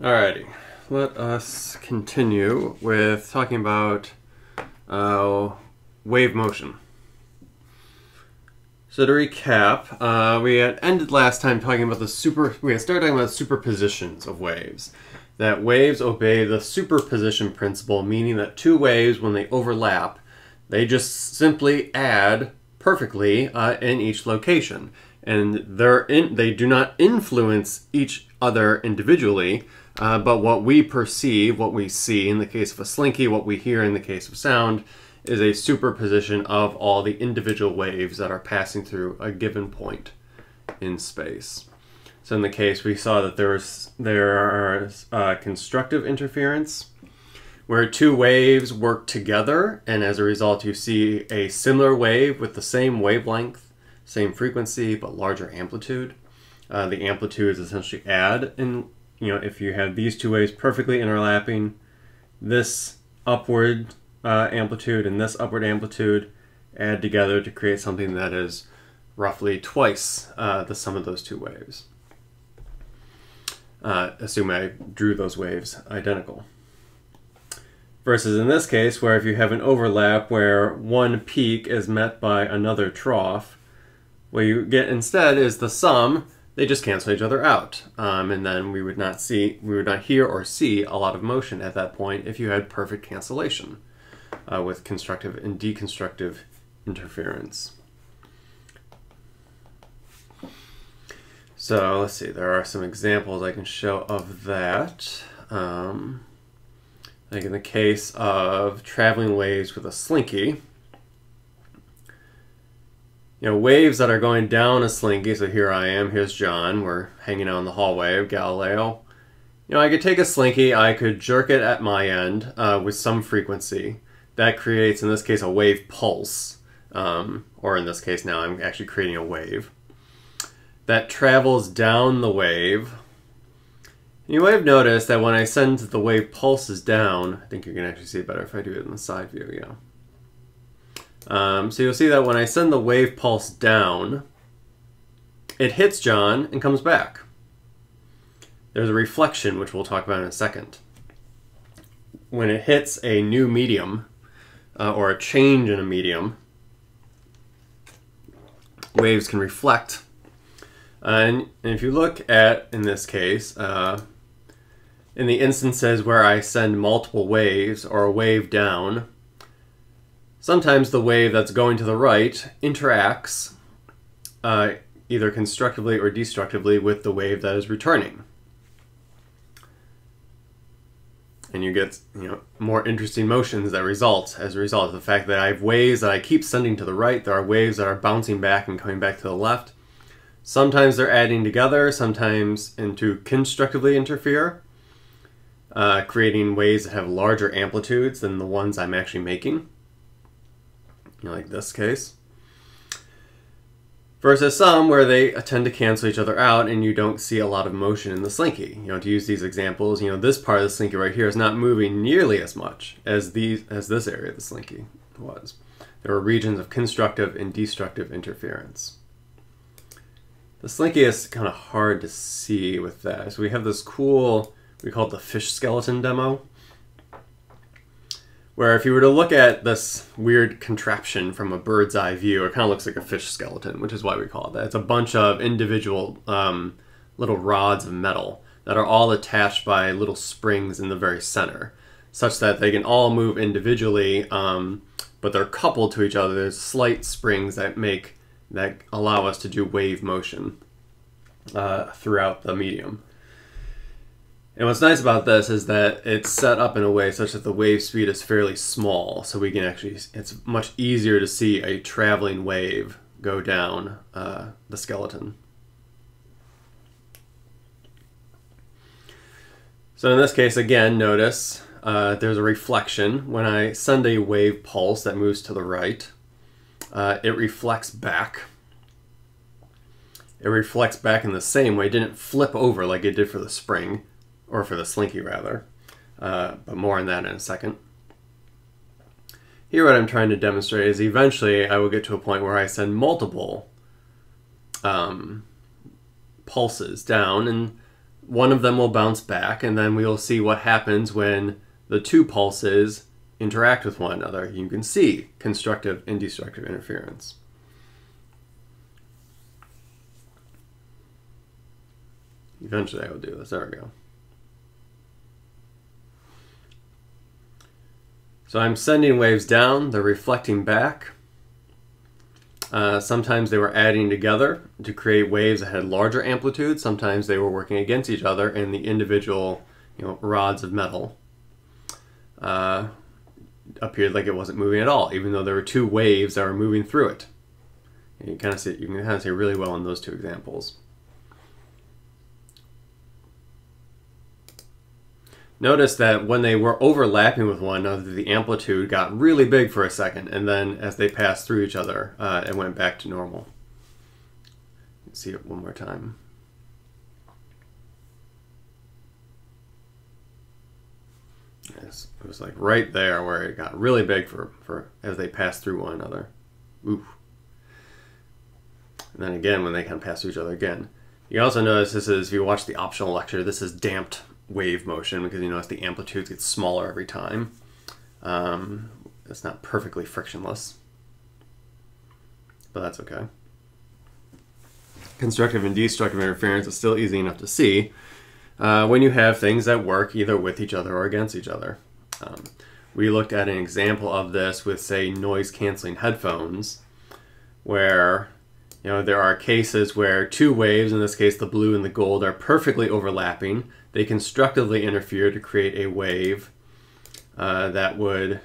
Alrighty, let us continue with talking about uh, wave motion. So to recap, uh, we had ended last time talking about the super. We had started talking about superpositions of waves. That waves obey the superposition principle, meaning that two waves, when they overlap, they just simply add perfectly uh, in each location, and they're in, they do not influence each other individually uh, but what we perceive, what we see in the case of a slinky, what we hear in the case of sound, is a superposition of all the individual waves that are passing through a given point in space. So in the case, we saw that there was there are uh, constructive interference, where two waves work together, and as a result, you see a similar wave with the same wavelength, same frequency, but larger amplitude. Uh, the amplitude is essentially add in you know, if you have these two waves perfectly interlapping, this upward uh, amplitude and this upward amplitude add together to create something that is roughly twice uh, the sum of those two waves. Uh, assume I drew those waves identical. Versus in this case, where if you have an overlap where one peak is met by another trough, what you get instead is the sum they just cancel each other out. Um, and then we would not see, we would not hear or see a lot of motion at that point if you had perfect cancellation uh, with constructive and deconstructive interference. So let's see, there are some examples I can show of that. Um, like in the case of traveling waves with a slinky, you know, waves that are going down a slinky. So here I am, here's John. We're hanging out in the hallway of Galileo. You know, I could take a slinky, I could jerk it at my end uh, with some frequency. That creates, in this case, a wave pulse. Um, or in this case now, I'm actually creating a wave. That travels down the wave. You might have noticed that when I send the wave pulses down, I think you can actually see it better if I do it in the side view, yeah. Um, so you'll see that when I send the wave pulse down, it hits John and comes back. There's a reflection, which we'll talk about in a second. When it hits a new medium, uh, or a change in a medium, waves can reflect. Uh, and, and, if you look at, in this case, uh, in the instances where I send multiple waves or a wave down, Sometimes the wave that's going to the right interacts uh, either constructively or destructively with the wave that is returning. And you get you know more interesting motions that result as a result of the fact that I have waves that I keep sending to the right. There are waves that are bouncing back and coming back to the left. Sometimes they're adding together, sometimes into constructively interfere, uh, creating waves that have larger amplitudes than the ones I'm actually making like this case. Versus some where they tend to cancel each other out and you don't see a lot of motion in the slinky. You know, to use these examples, you know, this part of the slinky right here is not moving nearly as much as these as this area of the slinky was. There were regions of constructive and destructive interference. The slinky is kind of hard to see with that. So we have this cool, we call it the fish skeleton demo where if you were to look at this weird contraption from a bird's eye view, it kind of looks like a fish skeleton, which is why we call it that. It's a bunch of individual um, little rods of metal that are all attached by little springs in the very center, such that they can all move individually, um, but they're coupled to each other. There's slight springs that make that allow us to do wave motion uh, throughout the medium. And what's nice about this is that it's set up in a way such that the wave speed is fairly small, so we can actually, it's much easier to see a traveling wave go down uh, the skeleton. So in this case, again, notice uh, there's a reflection. When I send a wave pulse that moves to the right, uh, it reflects back. It reflects back in the same way. It didn't flip over like it did for the spring or for the slinky rather, uh, but more on that in a second. Here what I'm trying to demonstrate is eventually I will get to a point where I send multiple um, pulses down and one of them will bounce back, and then we will see what happens when the two pulses interact with one another. You can see constructive and destructive interference. Eventually I will do this. There we go. So I'm sending waves down, they're reflecting back. Uh, sometimes they were adding together to create waves that had larger amplitudes. Sometimes they were working against each other in the individual you know, rods of metal. Uh, appeared like it wasn't moving at all, even though there were two waves that were moving through it. You kind of see you can kind of see really well in those two examples. Notice that when they were overlapping with one another, the amplitude got really big for a second, and then as they passed through each other, uh, it went back to normal. Let's see it one more time. Yes, it was like right there where it got really big for, for as they passed through one another. Ooh. And then again, when they kind of pass through each other again. You also notice this is, if you watch the optional lecture, this is damped wave motion because you notice the amplitudes get smaller every time. Um, it's not perfectly frictionless, but that's okay. Constructive and destructive interference is still easy enough to see uh, when you have things that work either with each other or against each other. Um, we looked at an example of this with, say, noise canceling headphones, where you know there are cases where two waves, in this case the blue and the gold, are perfectly overlapping, they constructively interfere to create a wave uh, that would,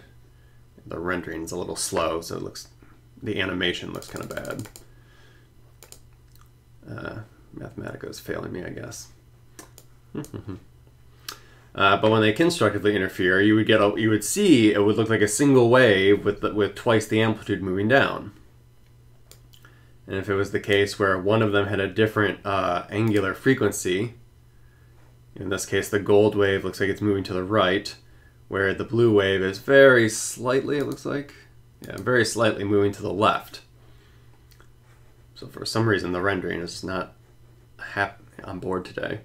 the rendering is a little slow, so it looks, the animation looks kind of bad. Uh, Mathematica is failing me, I guess. uh, but when they constructively interfere, you would get a, you would see it would look like a single wave with the, with twice the amplitude moving down. And if it was the case where one of them had a different uh, angular frequency, in this case, the gold wave looks like it's moving to the right, where the blue wave is very slightly, it looks like, yeah, very slightly moving to the left. So for some reason, the rendering is not on board today.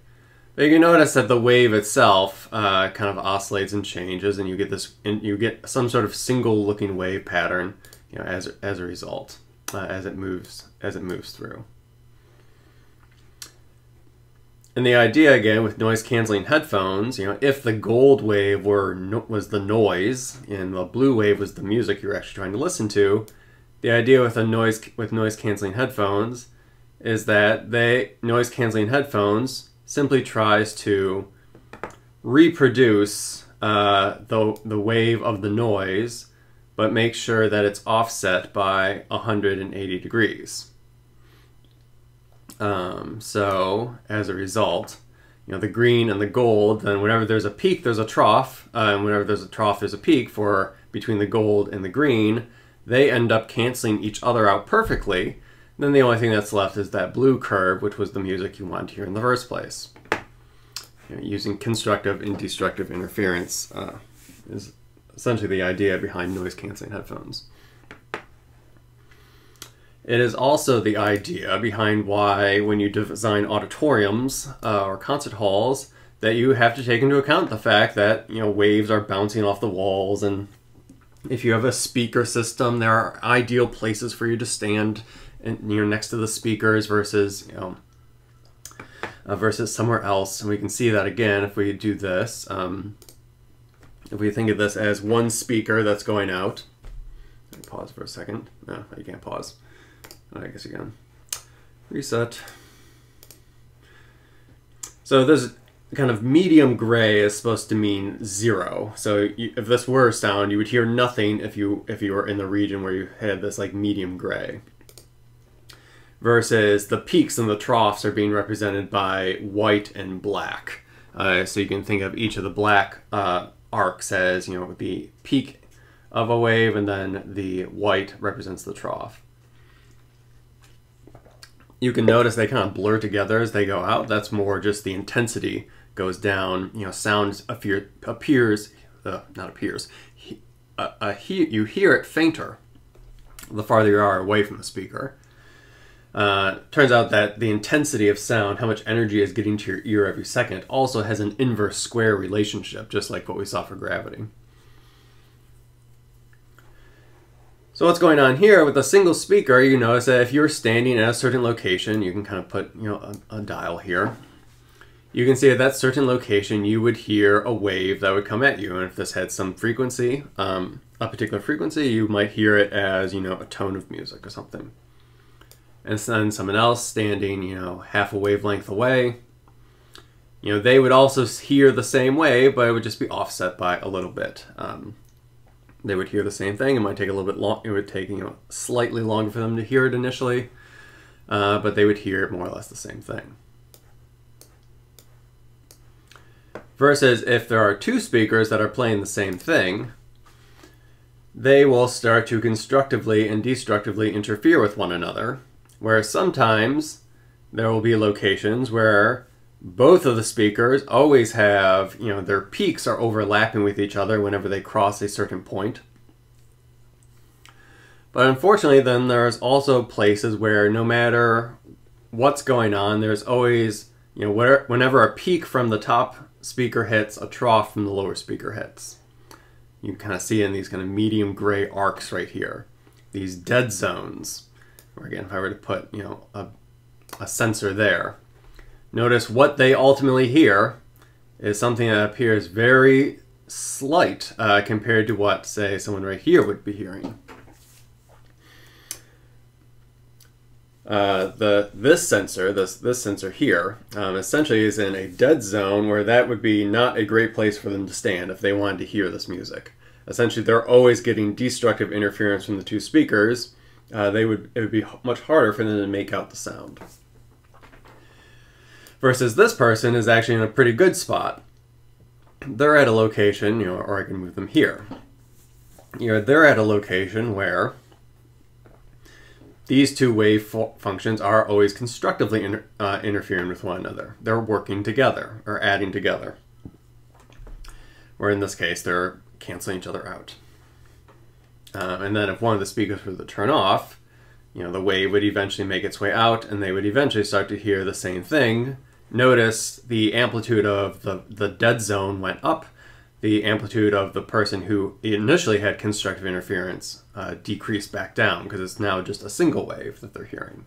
But you can notice that the wave itself uh, kind of oscillates and changes, and you get this, and you get some sort of single-looking wave pattern, you know, as as a result, uh, as it moves as it moves through. And the idea again with noise canceling headphones, you know, if the gold wave were no, was the noise and the blue wave was the music you're actually trying to listen to, the idea with a noise with noise canceling headphones is that they noise canceling headphones simply tries to reproduce uh, the the wave of the noise, but make sure that it's offset by 180 degrees. Um, so as a result, you know, the green and the gold, then whenever there's a peak, there's a trough, uh, and whenever there's a trough, there's a peak for between the gold and the green, they end up canceling each other out perfectly. Then the only thing that's left is that blue curve, which was the music you wanted to hear in the first place. You know, using constructive and destructive interference uh, is essentially the idea behind noise canceling headphones. It is also the idea behind why, when you design auditoriums uh, or concert halls, that you have to take into account the fact that you know waves are bouncing off the walls, and if you have a speaker system, there are ideal places for you to stand, and you know next to the speakers versus you know uh, versus somewhere else. And we can see that again if we do this. Um, if we think of this as one speaker that's going out, pause for a second. No, you can't pause. I guess again. Reset. So this kind of medium gray is supposed to mean zero. So you, if this were sound, you would hear nothing if you if you were in the region where you had this like medium gray. Versus the peaks and the troughs are being represented by white and black. Uh, so you can think of each of the black uh, arcs as you know the peak of a wave, and then the white represents the trough you can notice they kind of blur together as they go out. That's more just the intensity goes down. You know, sound appear, appears, uh, not appears, he, uh, uh, he, you hear it fainter the farther you are away from the speaker. uh, turns out that the intensity of sound, how much energy is getting to your ear every second, also has an inverse square relationship, just like what we saw for gravity. So what's going on here with a single speaker, you notice that if you're standing at a certain location, you can kind of put you know a, a dial here. You can see at that certain location, you would hear a wave that would come at you. And if this had some frequency, um, a particular frequency, you might hear it as, you know, a tone of music or something. And then someone else standing, you know, half a wavelength away, you know, they would also hear the same wave, but it would just be offset by a little bit. Um, they would hear the same thing. It might take a little bit long. It would take you know slightly longer for them to hear it initially, uh, but they would hear more or less the same thing. Versus if there are two speakers that are playing the same thing, they will start to constructively and destructively interfere with one another. Where sometimes there will be locations where both of the speakers always have, you know, their peaks are overlapping with each other whenever they cross a certain point. But unfortunately, then there's also places where no matter what's going on, there's always, you know, where, whenever a peak from the top speaker hits, a trough from the lower speaker hits. You kind of see in these kind of medium gray arcs right here. These dead zones. Or again, if I were to put, you know, a, a sensor there, Notice what they ultimately hear is something that appears very slight uh, compared to what, say, someone right here would be hearing. Uh, the this sensor, this this sensor here, um, essentially is in a dead zone where that would be not a great place for them to stand if they wanted to hear this music. Essentially, they're always getting destructive interference from the two speakers. Uh, they would it would be much harder for them to make out the sound versus this person is actually in a pretty good spot. They're at a location, you know, or I can move them here. You know, they're at a location where these two wave functions are always constructively inter uh, interfering with one another. They're working together or adding together. Or in this case, they're canceling each other out. Uh, and then if one of the speakers were to turn off, you know, the wave would eventually make its way out and they would eventually start to hear the same thing notice the amplitude of the, the dead zone went up. The amplitude of the person who initially had constructive interference uh, decreased back down because it's now just a single wave that they're hearing.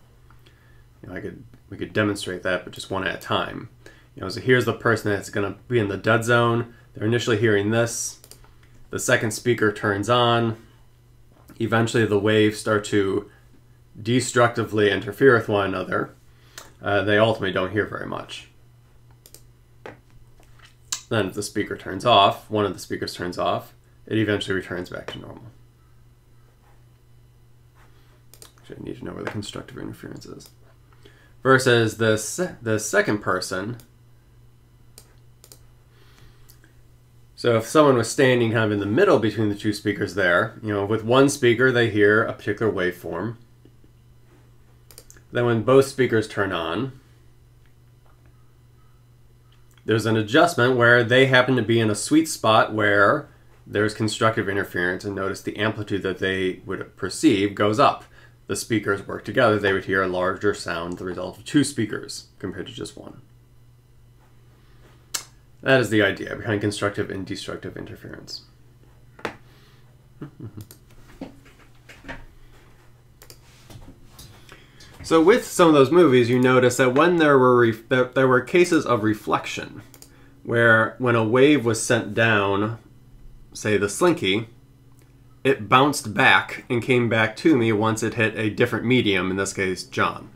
You know, I could we could demonstrate that, but just one at a time. You know, so here's the person that's going to be in the dead zone. They're initially hearing this. The second speaker turns on. Eventually, the waves start to destructively interfere with one another uh, they ultimately don't hear very much. Then if the speaker turns off, one of the speakers turns off, it eventually returns back to normal. Actually, I need to know where the constructive interference is. Versus the, se the second person, So if someone was standing kind of in the middle between the two speakers there, you know, with one speaker they hear a particular waveform, then when both speakers turn on, there's an adjustment where they happen to be in a sweet spot where there's constructive interference and notice the amplitude that they would perceive goes up. The speakers work together, they would hear a larger sound the result of two speakers compared to just one. That is the idea behind constructive and destructive interference. So with some of those movies, you notice that when there were that there were cases of reflection, where when a wave was sent down, say the slinky, it bounced back and came back to me once it hit a different medium, in this case, John.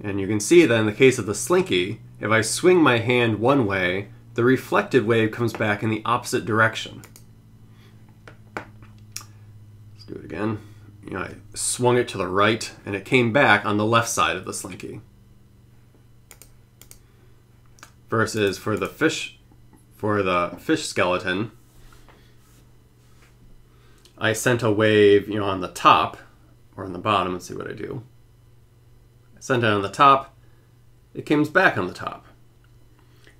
And you can see that in the case of the slinky, if I swing my hand one way, the reflected wave comes back in the opposite direction. Let's do it again you know, I swung it to the right and it came back on the left side of the slinky. Versus for the fish, for the fish skeleton, I sent a wave, you know, on the top or on the bottom. Let's see what I do. I sent it on the top. It comes back on the top.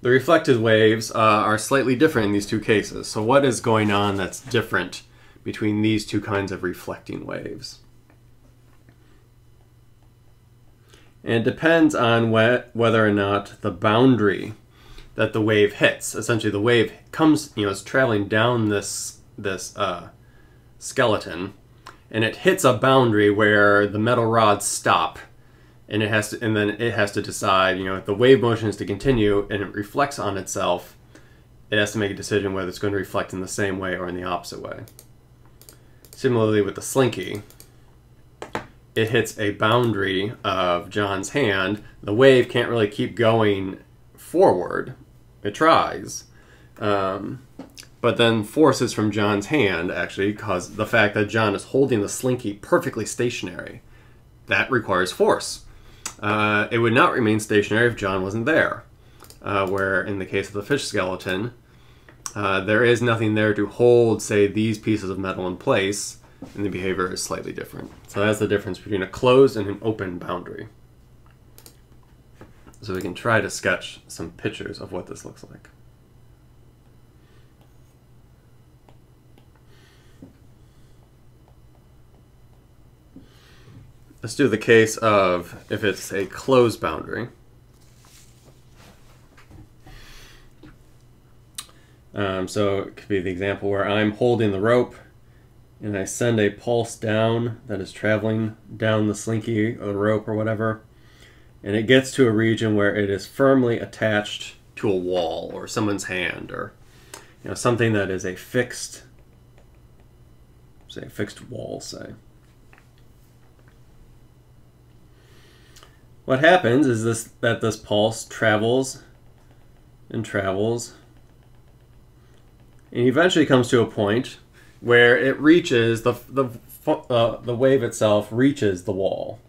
The reflected waves uh, are slightly different in these two cases. So what is going on that's different between these two kinds of reflecting waves. And it depends on wh- whether or not the boundary that the wave hits. Essentially, the wave comes, you know, it's traveling down this this uh, skeleton, and it hits a boundary where the metal rods stop, and it has to, and then it has to decide, you know, if the wave motion is to continue and it reflects on itself, it has to make a decision whether it's going to reflect in the same way or in the opposite way. Similarly, with the slinky, it hits a boundary of John's hand. The wave can't really keep going forward. It tries. Um, but then forces from John's hand actually cause the fact that John is holding the slinky perfectly stationary. That requires force. Uh, it would not remain stationary if John wasn't there. Uh, where in the case of the fish skeleton, uh, there is nothing there to hold, say, these pieces of metal in place, and the behavior is slightly different. So that's the difference between a closed and an open boundary. So we can try to sketch some pictures of what this looks like. Let's do the case of if it's a closed boundary. Um, so it could be the example where I'm holding the rope and I send a pulse down that is traveling down the slinky or the rope or whatever, and it gets to a region where it is firmly attached to a wall or someone's hand or you know something that is a fixed say a fixed wall say. What happens is this that this pulse travels and travels and eventually comes to a point where it reaches the the uh, the wave itself reaches the wall.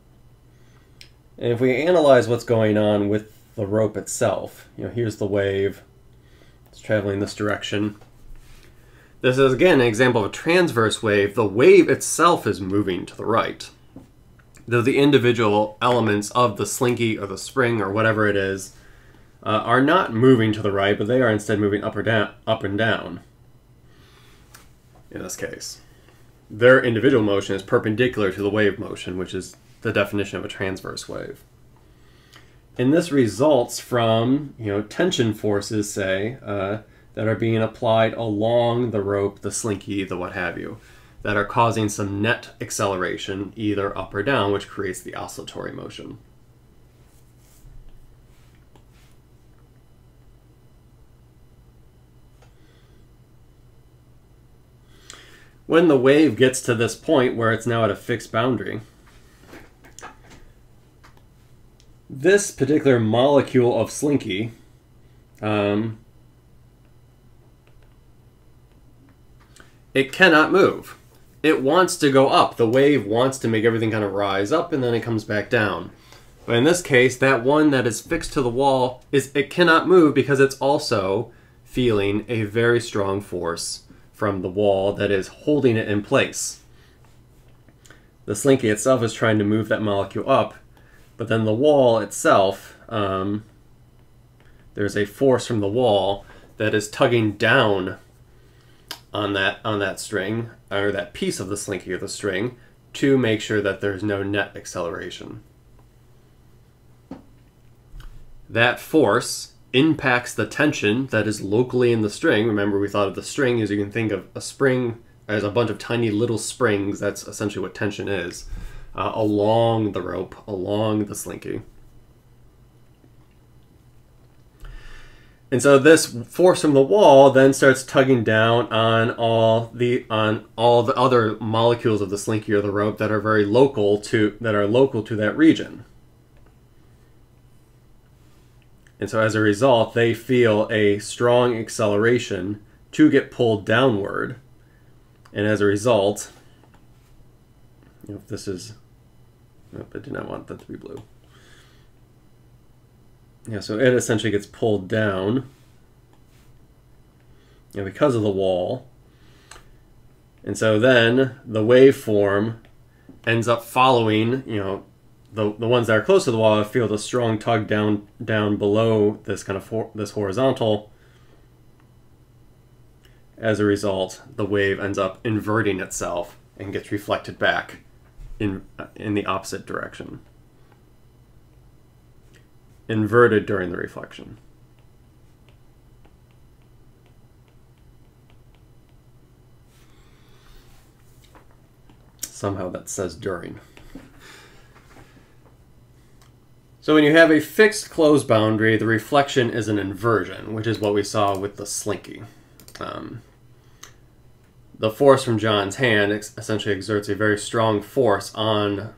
And if we analyze what's going on with the rope itself, you know, here's the wave. It's traveling this direction. This is again an example of a transverse wave. The wave itself is moving to the right. Though the individual elements of the slinky or the spring or whatever it is uh, are not moving to the right, but they are instead moving up or down, up and down in this case. Their individual motion is perpendicular to the wave motion, which is the definition of a transverse wave. And this results from, you know, tension forces, say, uh, that are being applied along the rope, the slinky, the what have you, that are causing some net acceleration, either up or down, which creates the oscillatory motion. When the wave gets to this point where it's now at a fixed boundary, this particular molecule of Slinky um, it cannot move. It wants to go up. The wave wants to make everything kind of rise up and then it comes back down. But in this case, that one that is fixed to the wall is it cannot move because it's also feeling a very strong force from the wall that is holding it in place. The slinky itself is trying to move that molecule up, but then the wall itself, um, there's a force from the wall that is tugging down on that on that string or that piece of the slinky or the string to make sure that there's no net acceleration. That force impacts the tension that is locally in the string. Remember, we thought of the string as you can think of a spring as a bunch of tiny little springs. That's essentially what tension is uh, along the rope, along the slinky. And so this force from the wall then starts tugging down on all the on all the other molecules of the slinky or the rope that are very local to that are local to that region. And so as a result, they feel a strong acceleration to get pulled downward. And as a result, if this is, nope, I do not want that to be blue. Yeah, so it essentially gets pulled down you know, because of the wall. And so then the waveform ends up following, you know, the, the ones that are close to the wall feel the strong tug down down below this kind of for, this horizontal. As a result, the wave ends up inverting itself and gets reflected back in in the opposite direction. inverted during the reflection. Somehow that says during. So when you have a fixed closed boundary, the reflection is an inversion, which is what we saw with the slinky. Um, the force from John's hand essentially exerts a very strong force on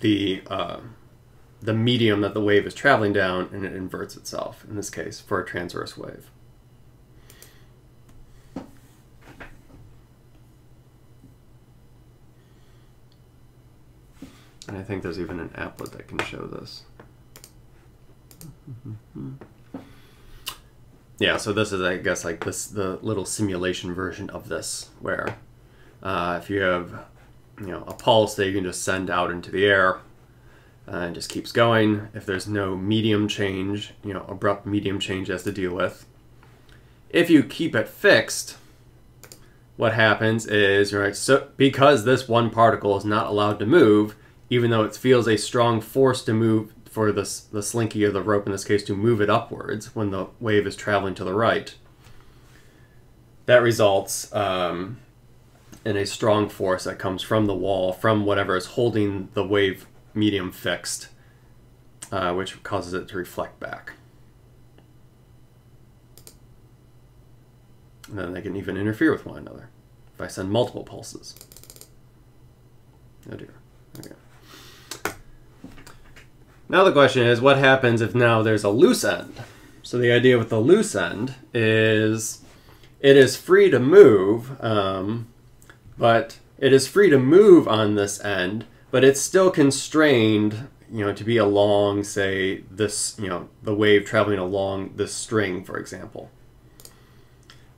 the uh, the medium that the wave is traveling down, and it inverts itself, in this case, for a transverse wave. And I think there's even an applet that can show this. Yeah, so this is, I guess, like this the little simulation version of this, where uh, if you have, you know, a pulse that you can just send out into the air, uh, and just keeps going. If there's no medium change, you know, abrupt medium change has to deal with. If you keep it fixed, what happens is, right, so because this one particle is not allowed to move, even though it feels a strong force to move for the, the slinky or the rope in this case to move it upwards when the wave is traveling to the right. That results um, in a strong force that comes from the wall, from whatever is holding the wave medium fixed, uh, which causes it to reflect back. And then they can even interfere with one another if I send multiple pulses. Oh dear. Okay. Now the question is, what happens if now there's a loose end? So the idea with the loose end is it is free to move, um, but it is free to move on this end, but it's still constrained, you know, to be along, say, this, you know, the wave traveling along this string, for example.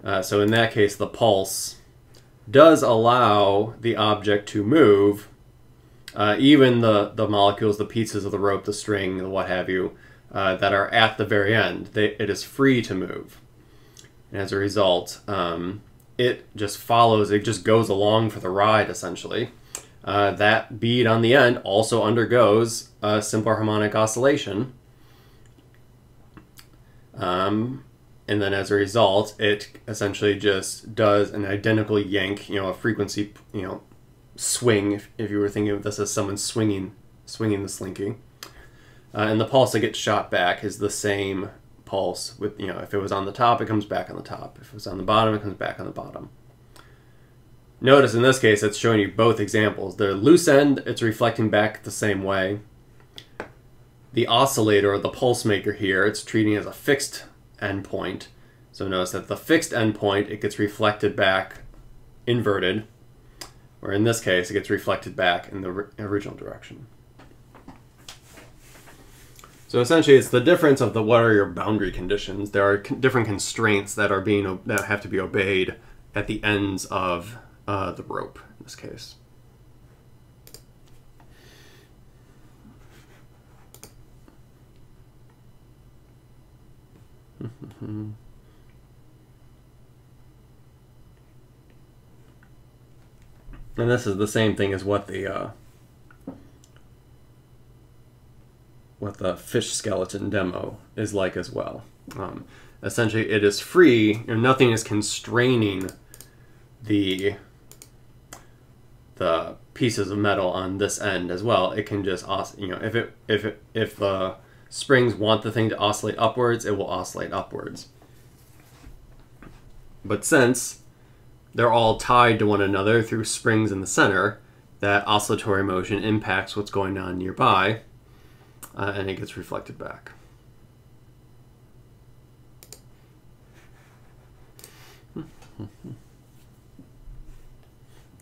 Uh, so in that case, the pulse does allow the object to move, uh, even the, the molecules, the pieces of the rope, the string, the what have you, uh, that are at the very end. They, it is free to move. And as a result, um, it just follows, it just goes along for the ride, essentially. Uh, that bead on the end also undergoes a simple harmonic oscillation. Um, and then as a result, it essentially just does an identical yank, you know, a frequency, you know, swing, if, if you were thinking of this as someone swinging, swinging the slinky. Uh, and the pulse that gets shot back is the same pulse with, you know, if it was on the top, it comes back on the top. If it was on the bottom, it comes back on the bottom. Notice in this case, it's showing you both examples. The loose end, it's reflecting back the same way. The oscillator, or the pulse maker here, it's treating as a fixed endpoint. So notice that the fixed endpoint, it gets reflected back inverted or in this case, it gets reflected back in the original direction. So essentially, it's the difference of the what are your boundary conditions. There are different constraints that are being that have to be obeyed at the ends of uh, the rope in this case. And this is the same thing as what the uh, what the fish skeleton demo is like as well. Um, essentially, it is free. Nothing is constraining the the pieces of metal on this end as well. It can just you know if it if it, if the springs want the thing to oscillate upwards, it will oscillate upwards. But since they're all tied to one another through springs in the center. That oscillatory motion impacts what's going on nearby, uh, and it gets reflected back.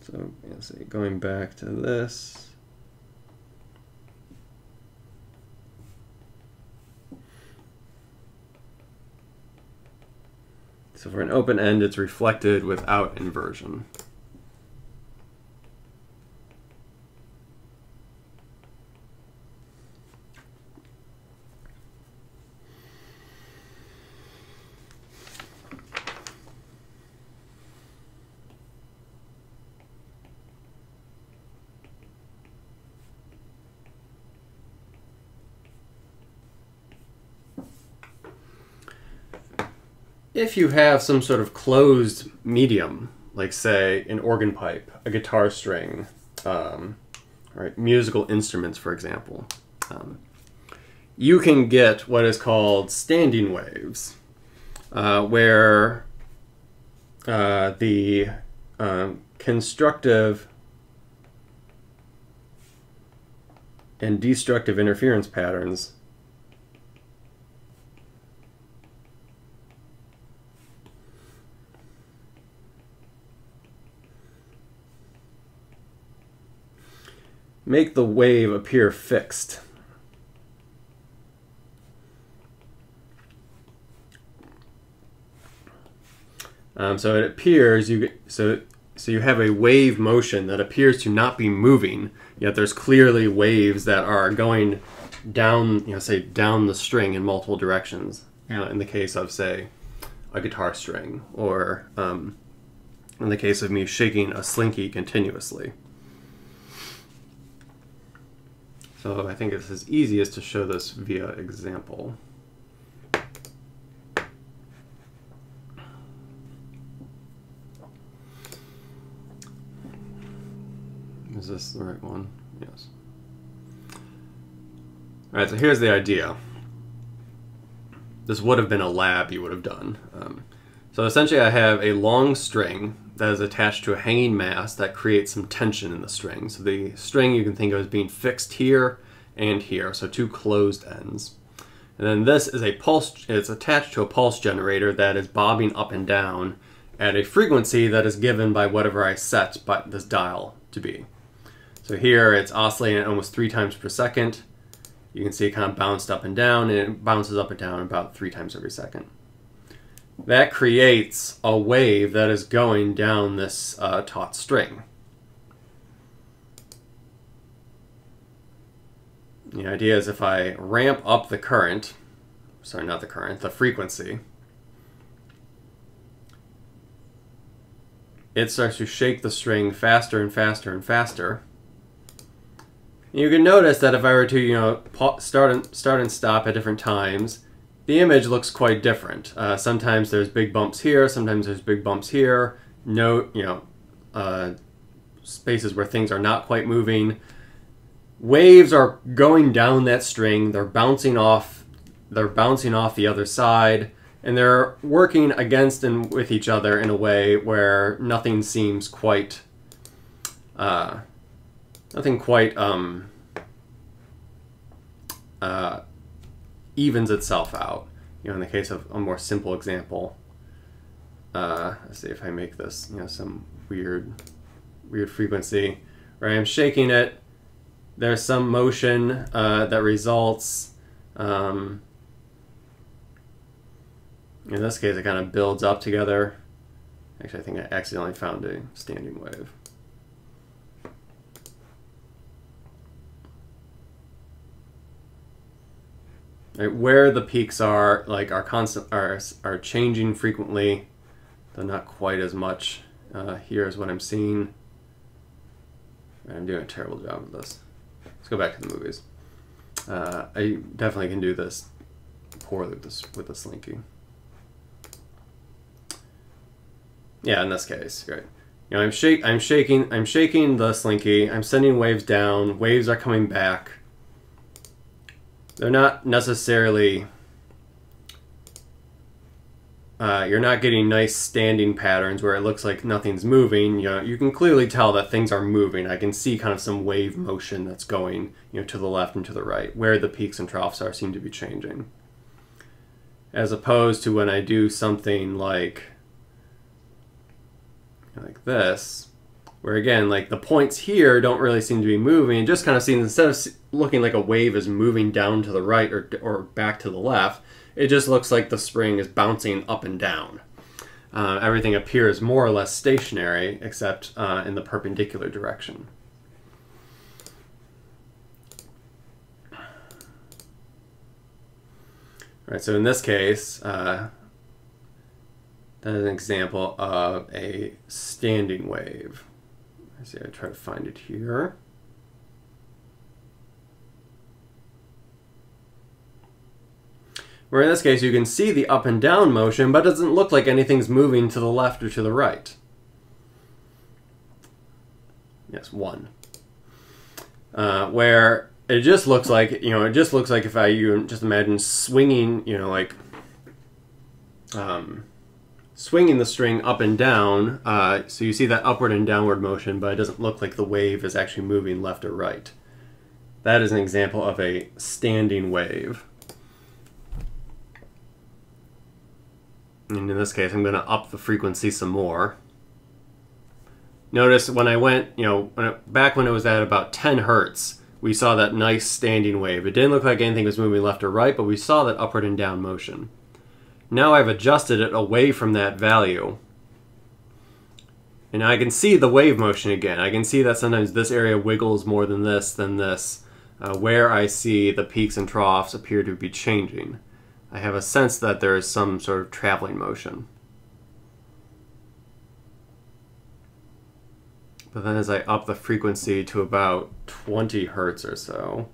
so, going back to this. So for an open end, it's reflected without inversion. If you have some sort of closed medium, like say an organ pipe, a guitar string, um, right, musical instruments, for example, um, you can get what is called standing waves, uh, where uh, the um, constructive and destructive interference patterns make the wave appear fixed. Um, so it appears you so so you have a wave motion that appears to not be moving, yet there's clearly waves that are going down, you know, say down the string in multiple directions. Uh, in the case of say a guitar string, or um, in the case of me shaking a slinky continuously. So I think it's as easiest to show this via example. Is this the right one? Yes. Alright, so here's the idea. This would have been a lab you would have done. Um, so essentially I have a long string that is attached to a hanging mass that creates some tension in the string. So the string you can think of as being fixed here and here, so two closed ends. And then this is a pulse, it's attached to a pulse generator that is bobbing up and down at a frequency that is given by whatever I set by this dial to be. So here it's oscillating almost three times per second. You can see it kind of bounced up and down and it bounces up and down about three times every second that creates a wave that is going down this uh, taut string. The idea is if I ramp up the current, sorry, not the current, the frequency, it starts to shake the string faster and faster and faster. You can notice that if I were to, you know, start and, start and stop at different times, the image looks quite different. Uh, sometimes there's big bumps here, sometimes there's big bumps here. No, you know, uh, spaces where things are not quite moving. Waves are going down that string. They're bouncing off. They're bouncing off the other side, and they're working against and with each other in a way where nothing seems quite, uh, nothing quite um, uh, evens itself out. You know, in the case of a more simple example, uh, let's see if I make this, you know, some weird, weird frequency, where I'm shaking it. There's some motion uh, that results. Um, in this case, it kind of builds up together. Actually, I think I accidentally found a standing wave. Right, where the peaks are like are constant are are changing frequently, though not quite as much. Uh, here is what I'm seeing. I'm doing a terrible job of this. Let's go back to the movies. Uh, I definitely can do this poorly with this with the slinky. Yeah, in this case, right. You know, I'm shake I'm shaking I'm shaking the slinky. I'm sending waves down. Waves are coming back they're not necessarily uh, you're not getting nice standing patterns where it looks like nothing's moving. You know, you can clearly tell that things are moving. I can see kind of some wave motion that's going, you know, to the left and to the right. Where the peaks and troughs are seem to be changing. As opposed to when I do something like like this, where again, like the points here don't really seem to be moving. Just kind of seems instead of looking like a wave is moving down to the right or, or back to the left, it just looks like the spring is bouncing up and down. Uh, everything appears more or less stationary except uh, in the perpendicular direction. All right, so in this case, uh, that is an example of a standing wave. I see, I try to find it here. Where in this case, you can see the up and down motion, but it doesn't look like anything's moving to the left or to the right. Yes, one. Uh, where it just looks like, you know, it just looks like if I you just imagine swinging, you know, like um, swinging the string up and down. Uh, so you see that upward and downward motion, but it doesn't look like the wave is actually moving left or right. That is an example of a standing wave. And in this case, I'm going to up the frequency some more. Notice when I went, you know, when it, back when it was at about 10 hertz, we saw that nice standing wave. It didn't look like anything was moving left or right, but we saw that upward and down motion. Now I've adjusted it away from that value. And I can see the wave motion again. I can see that sometimes this area wiggles more than this, than this uh, where I see the peaks and troughs appear to be changing. I have a sense that there is some sort of traveling motion. But then as I up the frequency to about 20 hertz or so,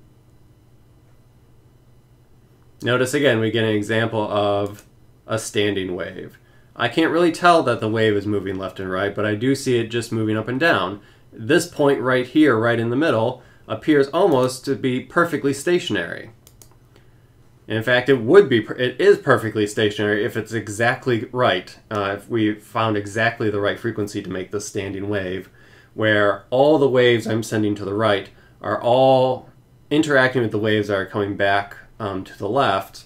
notice again we get an example of a standing wave. I can't really tell that the wave is moving left and right, but I do see it just moving up and down. This point right here, right in the middle, appears almost to be perfectly stationary. In fact, it would be, it is perfectly stationary if it's exactly right, uh, if we found exactly the right frequency to make this standing wave, where all the waves I'm sending to the right are all interacting with the waves that are coming back um, to the left,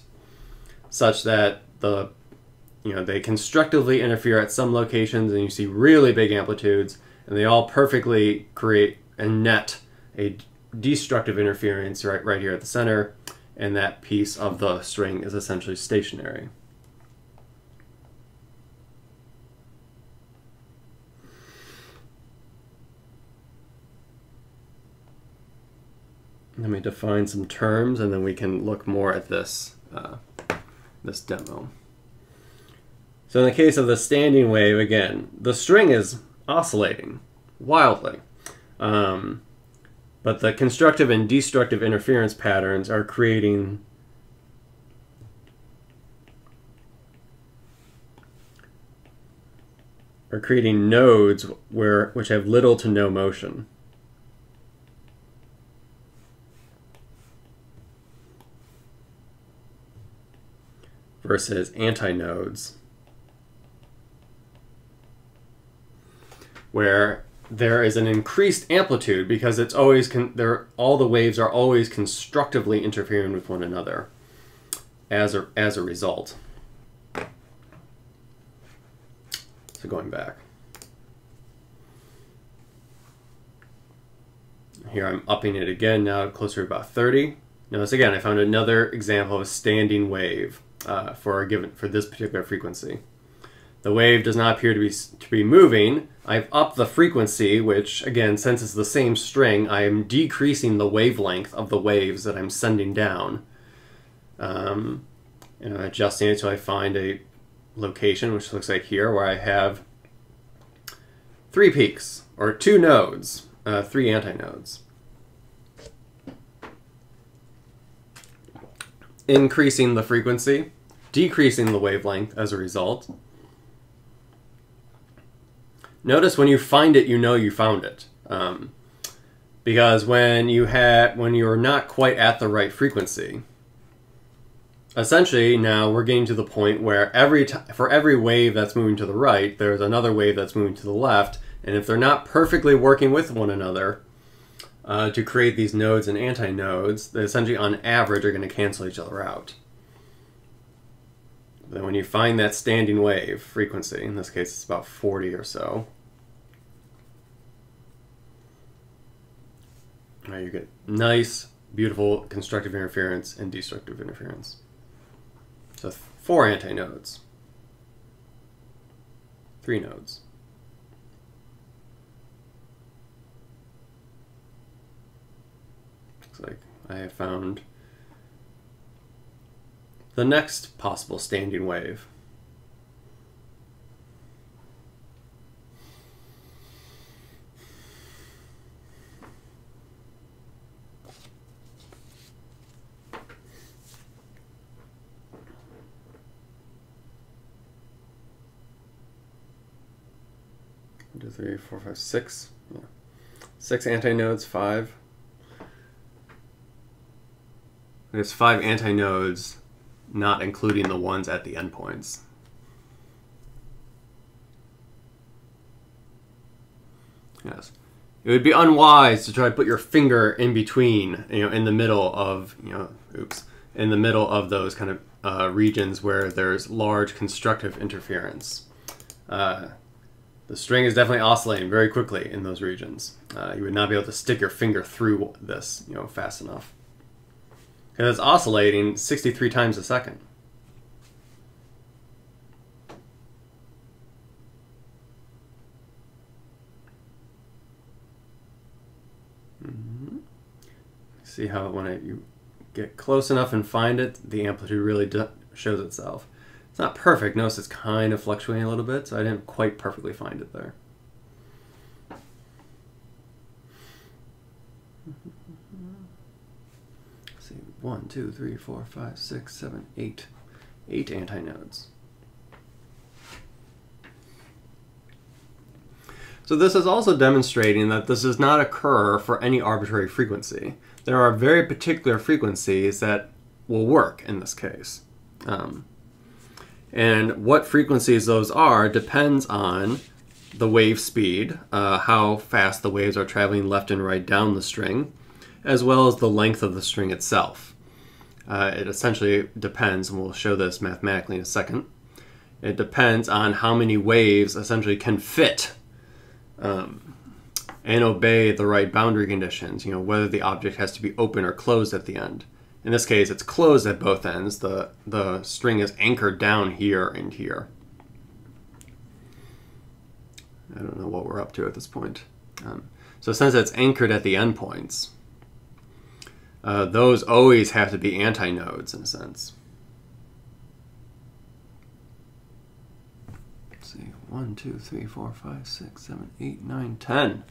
such that the, you know, they constructively interfere at some locations and you see really big amplitudes, and they all perfectly create a net a destructive interference right, right here at the center, and that piece of the string is essentially stationary. Let me define some terms and then we can look more at this, uh, this demo. So in the case of the standing wave, again, the string is oscillating wildly. Um, but the constructive and destructive interference patterns are creating are creating nodes where which have little to no motion. Versus antinodes where there is an increased amplitude because it's always there all the waves are always constructively interfering with one another as a, as a result. So going back. Here I'm upping it again now closer to about 30. Notice again I found another example of a standing wave uh, for a given for this particular frequency. The wave does not appear to be, to be moving. I've upped the frequency, which, again, since it's the same string, I am decreasing the wavelength of the waves that I'm sending down. Um, and I'm adjusting it so I find a location, which looks like here, where I have three peaks, or two nodes, uh, three antinodes. Increasing the frequency, decreasing the wavelength as a result. Notice when you find it, you know you found it. Um, because when you had when you're not quite at the right frequency, essentially now we're getting to the point where every for every wave that's moving to the right, there's another wave that's moving to the left, and if they're not perfectly working with one another uh, to create these nodes and antinodes, that essentially on average are going to cancel each other out. Then when you find that standing wave frequency, in this case it's about 40 or so, you get nice, beautiful constructive interference and destructive interference. So four antinodes, three nodes. I have found the next possible standing wave. One, two, three, four, five, six. Yeah. Six antinodes, five. There's five antinodes, not including the ones at the endpoints. Yes. It would be unwise to try to put your finger in between, you know, in the middle of, you know, oops, in the middle of those kind of uh, regions where there's large constructive interference. Uh, the string is definitely oscillating very quickly in those regions. Uh, you would not be able to stick your finger through this, you know, fast enough. It's oscillating 63 times a second. Mm-hmm. See how when you get close enough and find it, the amplitude really shows itself. It's not perfect. Notice it's kind of fluctuating a little bit, so I didn't quite perfectly find it there. Let's see, one, two, three, four, five, six, seven, eight, eight antinodes. So this is also demonstrating that this does not occur for any arbitrary frequency there are very particular frequencies that will work in this case. Um, and what frequencies those are depends on the wave speed, uh, how fast the waves are traveling left and right down the string, as well as the length of the string itself. Uh, it essentially depends, and we'll show this mathematically in a second. It depends on how many waves essentially can fit um, and obey the right boundary conditions, you know, whether the object has to be open or closed at the end. In this case, it's closed at both ends. The, the string is anchored down here and here. I don't know what we're up to at this point. Um, so since it's anchored at the endpoints, uh, those always have to be antinodes in a sense. Let's see, 1, 2, 3, 4, 5, 6, 7, 8, 9, 10.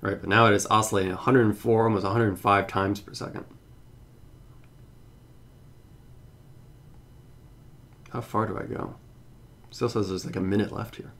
Right, but now it is oscillating 104, almost 105 times per second. How far do I go? Still says there's like a minute left here.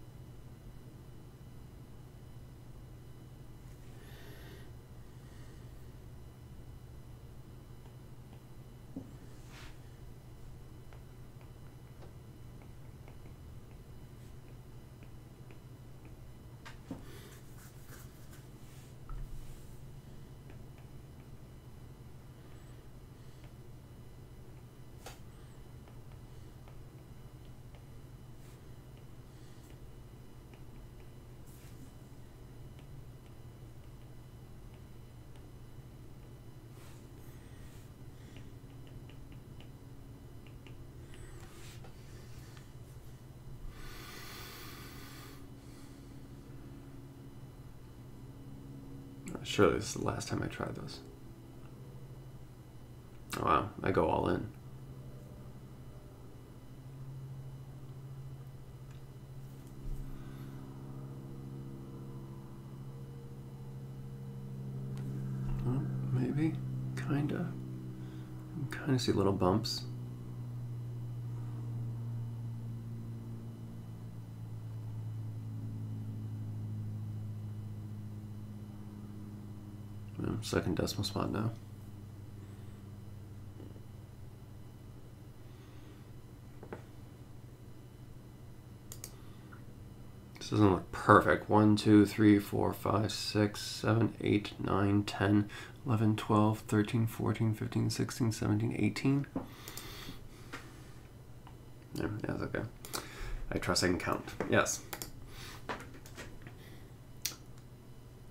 Surely this is the last time I try those. Wow, I go all in. Well, maybe, kinda. Kind of see little bumps. Second decimal spot now. This doesn't look perfect. 1, 2, 3, 4, 5, 6, 7, 8, 9, 10, 11, 12, 13, 14, 15, 16, 17, 18. Yeah, that's okay. I trust I can count. Yes.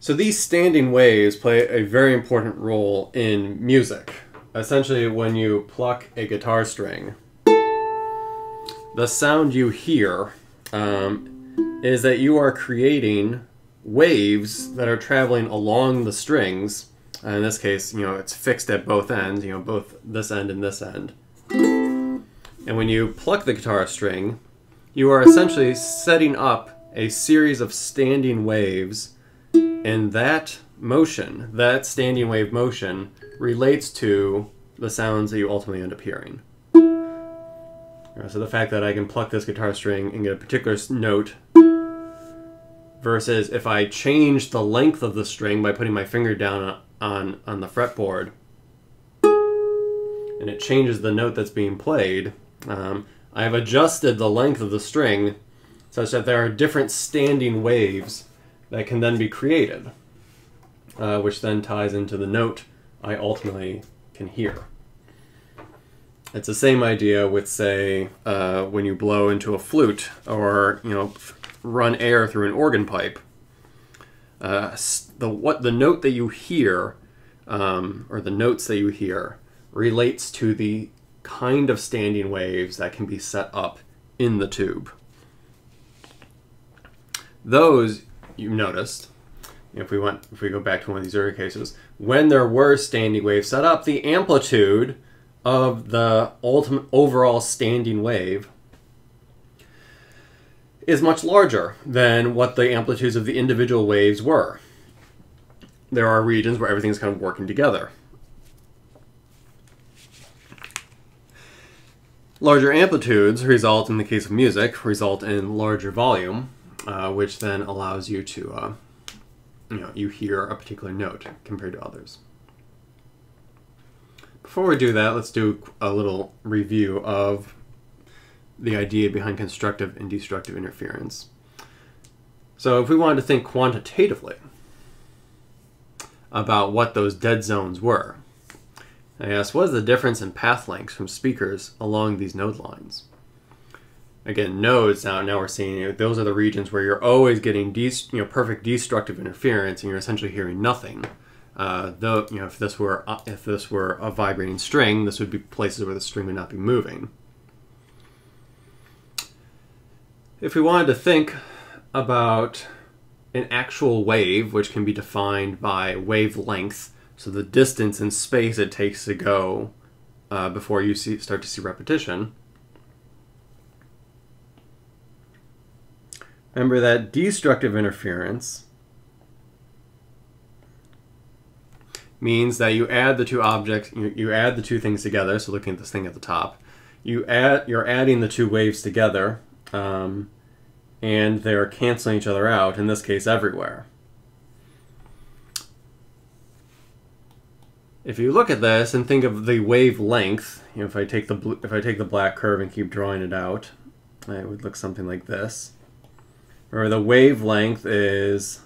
So these standing waves play a very important role in music. Essentially, when you pluck a guitar string, the sound you hear um, is that you are creating waves that are traveling along the strings. And in this case, you know, it's fixed at both ends, you know, both this end and this end. And when you pluck the guitar string, you are essentially setting up a series of standing waves and that motion, that standing wave motion, relates to the sounds that you ultimately end up hearing. So the fact that I can pluck this guitar string and get a particular note versus if I change the length of the string by putting my finger down on, on the fretboard and it changes the note that's being played, um, I have adjusted the length of the string such that there are different standing waves that can then be created, uh, which then ties into the note I ultimately can hear. It's the same idea with, say, uh, when you blow into a flute or you know run air through an organ pipe. Uh, the what the note that you hear, um, or the notes that you hear, relates to the kind of standing waves that can be set up in the tube. Those you noticed, if we went, if we go back to one of these earlier cases, when there were standing waves set up, the amplitude of the ultimate overall standing wave is much larger than what the amplitudes of the individual waves were. There are regions where everything's kind of working together. Larger amplitudes result, in the case of music, result in larger volume, uh, which then allows you to, uh, you know, you hear a particular note compared to others. Before we do that, let's do a little review of the idea behind constructive and destructive interference. So if we wanted to think quantitatively about what those dead zones were, I asked, what is the difference in path lengths from speakers along these node lines? Again, nodes, now, now we're seeing you know, those are the regions where you're always getting you know, perfect destructive interference and you're essentially hearing nothing. Uh, though, you know, if this were uh, if this were a vibrating string, this would be places where the string would not be moving. If we wanted to think about an actual wave, which can be defined by wavelength, so the distance in space it takes to go uh, before you see, start to see repetition. Remember that destructive interference means that you add the two objects, you, add the two things together, so looking at this thing at the top, you add, you're adding the two waves together, um, and they're canceling each other out, in this case everywhere. If you look at this and think of the wavelength, you know, if I take the if I take the black curve and keep drawing it out, it would look something like this. Or the wavelength is,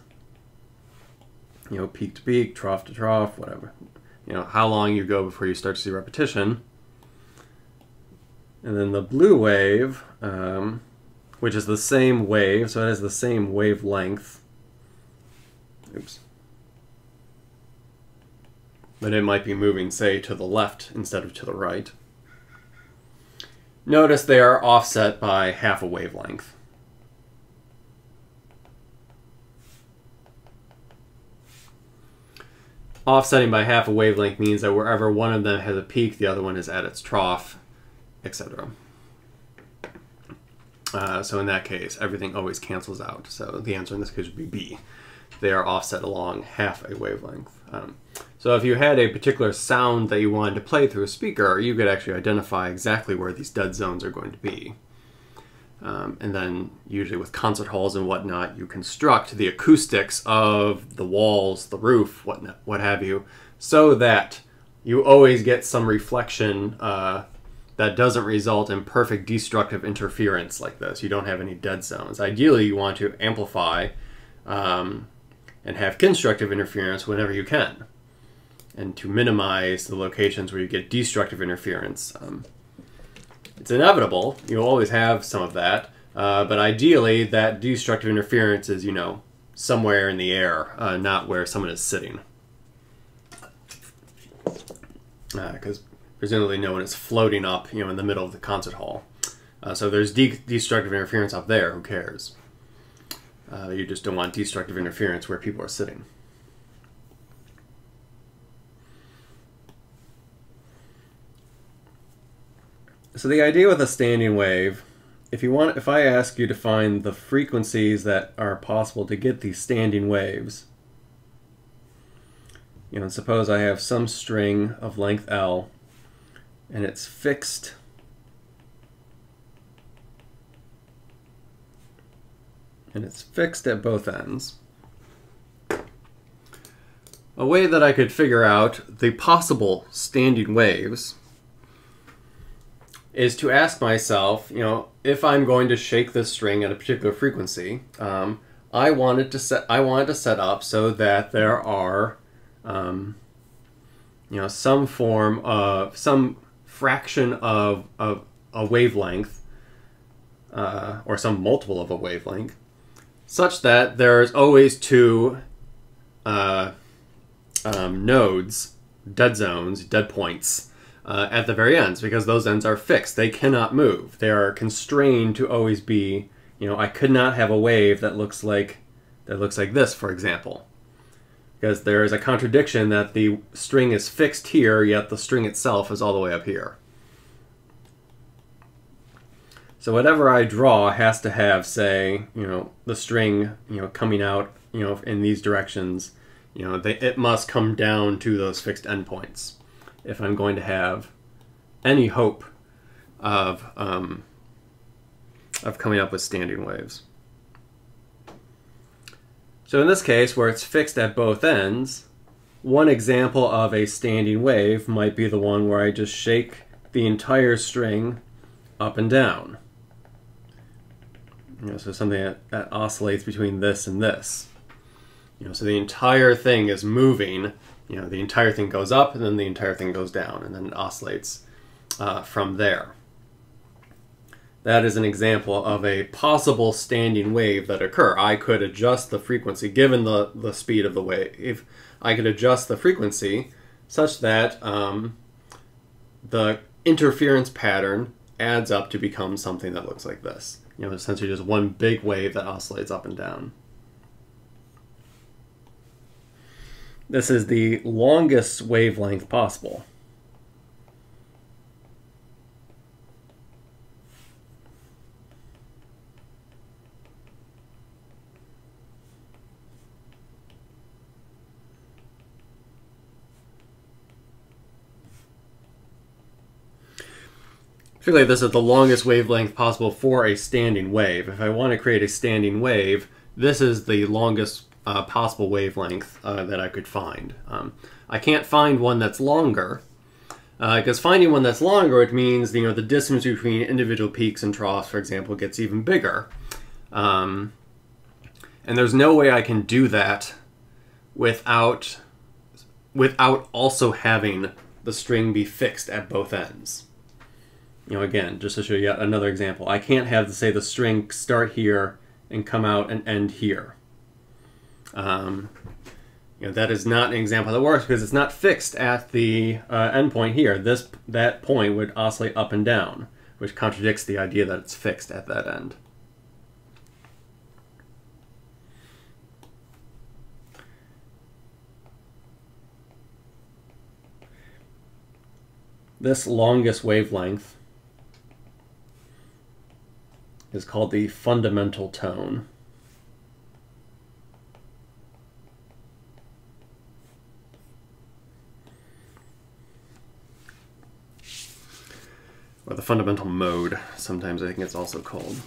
you know, peak to peak, trough to trough, whatever. You know, how long you go before you start to see repetition. And then the blue wave, um, which is the same wave, so it has the same wavelength. Oops but it might be moving, say, to the left instead of to the right. Notice they are offset by half a wavelength. Offsetting by half a wavelength means that wherever one of them has a peak, the other one is at its trough, etc. Uh, so in that case, everything always cancels out. So the answer in this case would be B. They are offset along half a wavelength. Um, so if you had a particular sound that you wanted to play through a speaker, you could actually identify exactly where these dead zones are going to be. Um, and then usually with concert halls and whatnot, you construct the acoustics of the walls, the roof, what, what have you, so that you always get some reflection uh, that doesn't result in perfect destructive interference like this. You don't have any dead zones. Ideally, you want to amplify um, and have constructive interference whenever you can, and to minimize the locations where you get destructive interference. Um, it's inevitable, you'll always have some of that, uh, but ideally that destructive interference is, you know, somewhere in the air, uh, not where someone is sitting. Because uh, presumably no one is floating up, you know, in the middle of the concert hall. Uh, so there's de destructive interference up there, who cares? Uh, you just don't want destructive interference where people are sitting. so the idea with a standing wave, if you want, if I ask you to find the frequencies that are possible to get these standing waves, you know, suppose I have some string of length L and it's fixed and it's fixed at both ends. A way that I could figure out the possible standing waves is to ask myself, you know, if I'm going to shake this string at a particular frequency, um, I wanted to set I wanted to set up so that there are, um, you know, some form of some fraction of, of a wavelength uh, or some multiple of a wavelength, such that there's always two uh, um, nodes, dead zones, dead points uh, at the very ends because those ends are fixed. They cannot move. They are constrained to always be. You know, I could not have a wave that looks like that looks like this, for example, because there is a contradiction that the string is fixed here, yet the string itself is all the way up here. So whatever I draw has to have, say, you know, the string, you know, coming out, you know, in these directions. You know, they, it must come down to those fixed endpoints if I'm going to have any hope of um, of coming up with standing waves. So in this case, where it's fixed at both ends, one example of a standing wave might be the one where I just shake the entire string up and down. You know, so something that, that oscillates between this and this. You know, so the entire thing is moving you know, the entire thing goes up and then the entire thing goes down and then it oscillates uh, from there. That is an example of a possible standing wave that occur. I could adjust the frequency, given the, the speed of the wave, if I could adjust the frequency such that um, the interference pattern adds up to become something that looks like this. You know, essentially just one big wave that oscillates up and down. This is the longest wavelength possible. Particularly, this is the longest wavelength possible for a standing wave. If I want to create a standing wave, this is the longest uh, possible wavelength uh, that I could find. Um, I can't find one that's longer because uh, finding one that's longer it means you know the distance between individual peaks and troughs, for example, gets even bigger. Um, and there's no way I can do that without without also having the string be fixed at both ends. You know, again, just to show you another example, I can't have, say, the string start here and come out and end here. Um, you know, that is not an example that works because it's not fixed at the uh, endpoint here. This That point would oscillate up and down, which contradicts the idea that it's fixed at that end. This longest wavelength is called the fundamental tone. Or the fundamental mode, sometimes I think it's also called.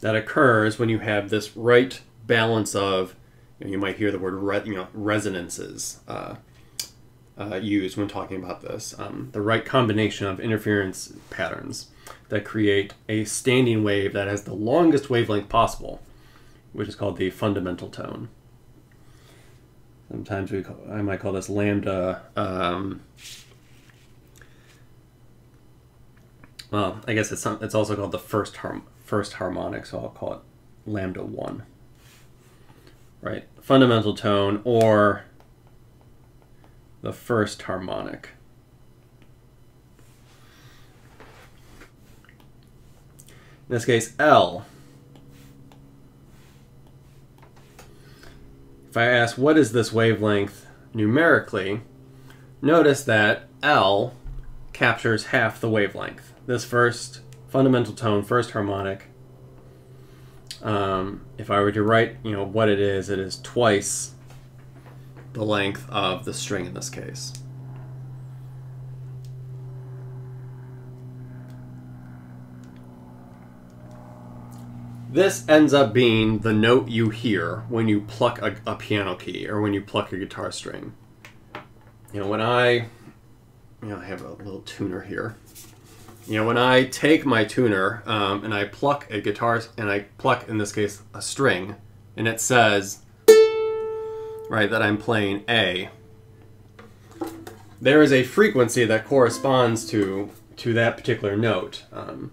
That occurs when you have this right balance of, you, know, you might hear the word re, you know, resonances uh, uh, used when talking about this. Um, the right combination of interference patterns that create a standing wave that has the longest wavelength possible, which is called the fundamental tone. Sometimes we call, I might call this lambda. Um, well, I guess it's some, it's also called the first harm, first harmonic, so I'll call it lambda one. Right, fundamental tone or the first harmonic. In this case, L If I ask what is this wavelength numerically, notice that L captures half the wavelength. This first fundamental tone, first harmonic, um, if I were to write, you know, what it is, it is twice the length of the string in this case. This ends up being the note you hear when you pluck a, a piano key or when you pluck a guitar string. You know, when I, you know, I have a little tuner here. You know, when I take my tuner um, and I pluck a guitar, and I pluck, in this case, a string, and it says, right, that I'm playing A, there is a frequency that corresponds to to that particular note. Um,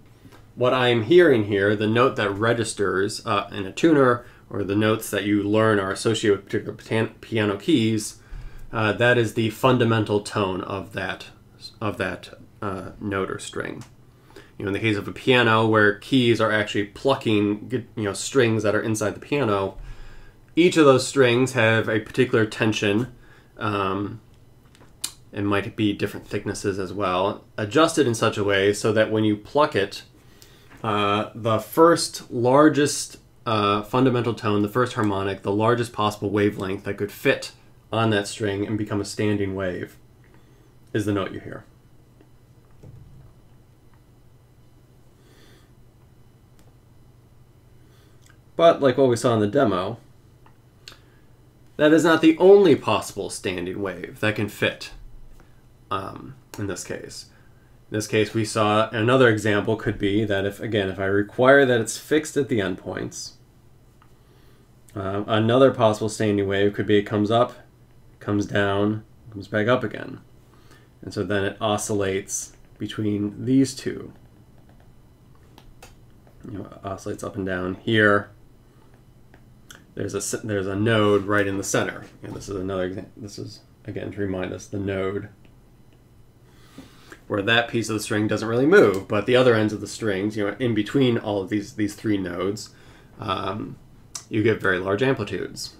what I'm hearing here, the note that registers uh, in a tuner, or the notes that you learn are associated with particular piano keys, uh, that is the fundamental tone of that of that uh, note or string. You know, in the case of a piano, where keys are actually plucking you know strings that are inside the piano, each of those strings have a particular tension. Um, it might be different thicknesses as well, adjusted in such a way so that when you pluck it, uh, the first largest uh, fundamental tone, the first harmonic, the largest possible wavelength that could fit on that string and become a standing wave is the note you hear. But like what we saw in the demo, that is not the only possible standing wave that can fit um, in this case. In this case, we saw another example could be that if, again, if I require that it's fixed at the endpoints, uh, another possible standing wave could be it comes up, comes down, comes back up again. And so then it oscillates between these two. You know, oscillates up and down here. There's a there's a node right in the center. And this is another example. This is again to remind us the node where that piece of the string doesn't really move, but the other ends of the strings, you know, in between all of these these three nodes, um, you get very large amplitudes.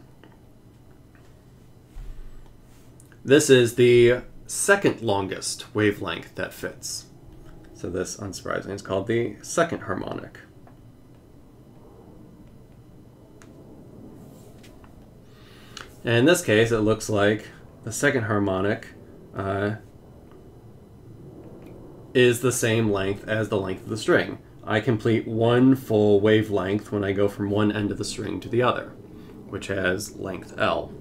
This is the second longest wavelength that fits. So this, unsurprisingly, is called the second harmonic. And in this case, it looks like the second harmonic uh, is the same length as the length of the string. I complete one full wavelength when I go from one end of the string to the other, which has length L.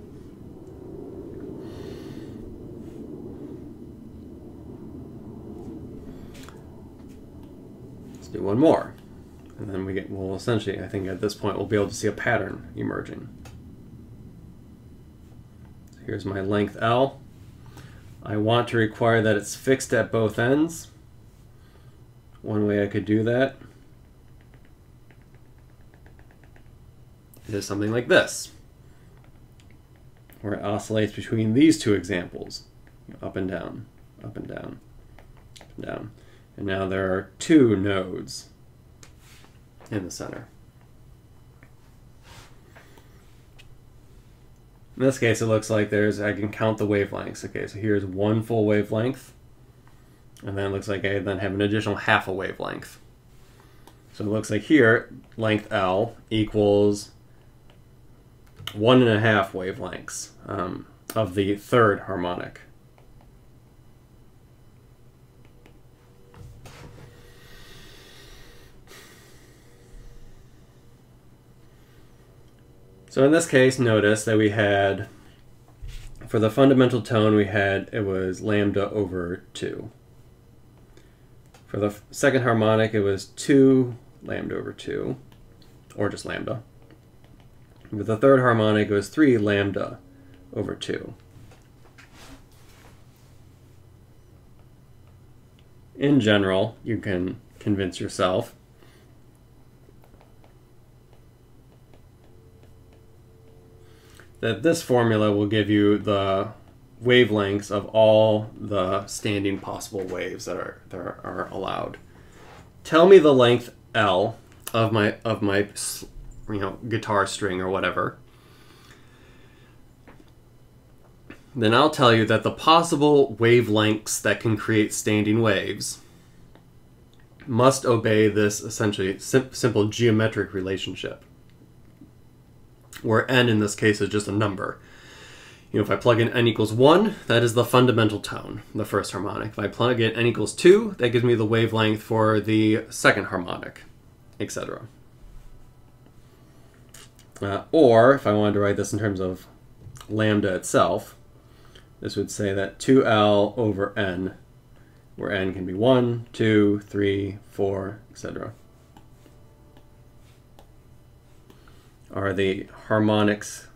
Let's do one more. And then we get, well, essentially, I think at this point we'll be able to see a pattern emerging. So here's my length L. I want to require that it's fixed at both ends. One way I could do that is something like this, where it oscillates between these two examples, up and down, up and down, up and down. And now there are two nodes in the center. In this case, it looks like there's, I can count the wavelengths. Okay, so here's one full wavelength. And then it looks like I then have an additional half a wavelength. So it looks like here, length L equals one and a half wavelengths um, of the third harmonic. So in this case, notice that we had, for the fundamental tone, we had, it was lambda over 2. For the second harmonic, it was 2 lambda over 2, or just lambda. With the third harmonic, it was 3 lambda over 2. In general, you can convince yourself that this formula will give you the wavelengths of all the standing possible waves that are that are, allowed. Tell me the length L of my of my you know guitar string or whatever. Then I'll tell you that the possible wavelengths that can create standing waves must obey this essentially sim simple geometric relationship, where n in this case is just a number you know, if I plug in n equals 1, that is the fundamental tone, the first harmonic. If I plug in n equals 2, that gives me the wavelength for the second harmonic, etc. Uh, or if I wanted to write this in terms of lambda itself, this would say that 2L over n, where n can be 1, 2, 3, 4, etc., are the harmonics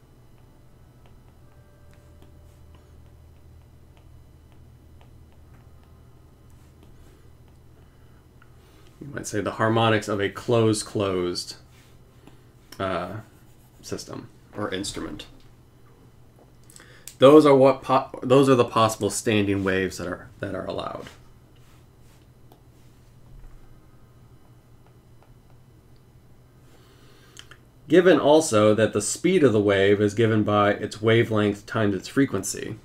you might say the harmonics of a closed closed uh, system or instrument. Those are what those are the possible standing waves that are that are allowed. Given also that the speed of the wave is given by its wavelength times its frequency.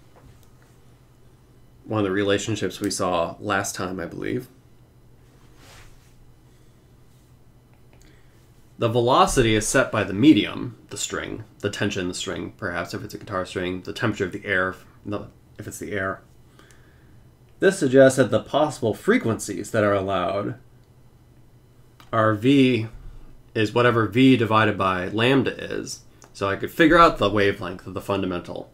One of the relationships we saw last time, I believe. The velocity is set by the medium, the string, the tension in the string, perhaps if it's a guitar string, the temperature of the air, if it's the air. This suggests that the possible frequencies that are allowed are V is whatever V divided by lambda is. So I could figure out the wavelength of the fundamental,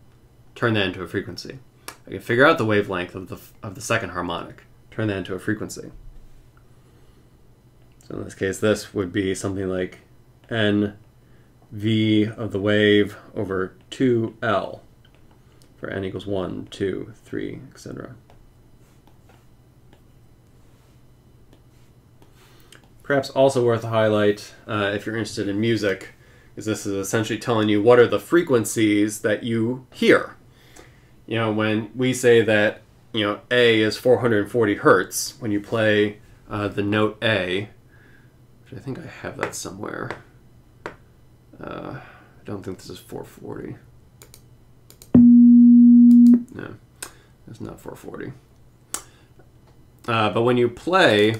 turn that into a frequency. I can figure out the wavelength of the, of the second harmonic, turn that into a frequency. In this case, this would be something like n v of the wave over 2l for n equals 1, 2, 3, etc. Perhaps also worth a highlight uh, if you're interested in music, is this is essentially telling you what are the frequencies that you hear. You know, when we say that, you know, A is 440 hertz, when you play uh, the note A, I think I have that somewhere. Uh, I don't think this is 440. No, it's not 440. Uh, but when you play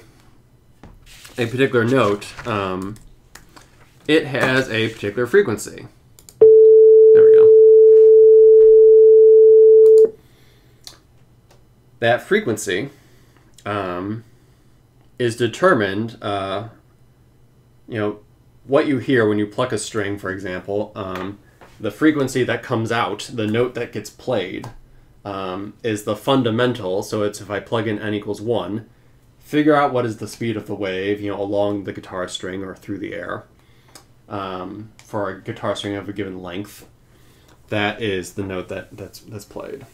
a particular note, um, it has a particular frequency. There we go. That frequency um, is determined uh, you know, what you hear when you pluck a string, for example, um, the frequency that comes out, the note that gets played, um, is the fundamental. So it's if I plug in n equals 1, figure out what is the speed of the wave, you know, along the guitar string or through the air. Um, for a guitar string of a given length, that is the note that, that's, that's played.